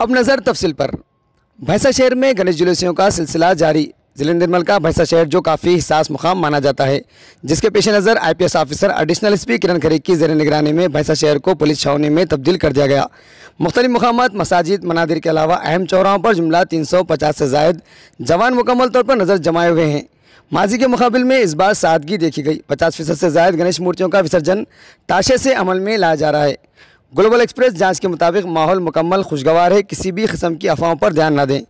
अब नज़र तफसील पर। भैंसा शहर में गणेश जुलूसियों का सिलसिला जारी। ज़िले निर्मल का भैंसा शहर, जो काफ़ी हिसास मुकाम माना जाता है, जिसके पेश नज़र I P S officer additional S P Kiran Khare की जेर निगरानी में भैंसा शहर को पुलिस छावनी में तब्दील कर दिया गया। मुख्तलि मकाम मसाजिद मनादिर के अलावा अहम चौराहों पर जुमला तीन सौ पचास से जायद जवान मुकम्मल तौर पर नज़र जमाए हुए हैं। माजी के मुकाबले में इस बार सादगी देखी गई। पचास फ़ीसद से जायद गणेश मूर्तियों का विसर्जन ताशे से अमल में लाया जा रहा है। ग्लोबल एक्सप्रेस जाँच के मुताबिक माहौल मुकम्मल, खुशगवार है। किसी भी किस्म की अफवाहों पर ध्यान न दें।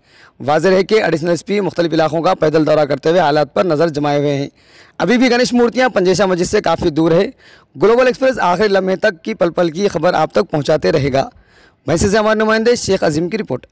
वाज है कि एडिशनल एस पी मुख्तलिफ़ इलाकों का पैदल दौरा करते हुए हालात पर नज़र जमाए हुए हैं। अभी भी गणेश मूर्तियाँ पंजेशा मस्जिद से काफ़ी दूर है। ग्लोबल एक्सप्रेस आखिरी लम्हे तक की पल पल की खबर आप तक पहुँचाते रहेगा। से हमारे नुमाइंदे, शेख अजीम की रिपोर्ट।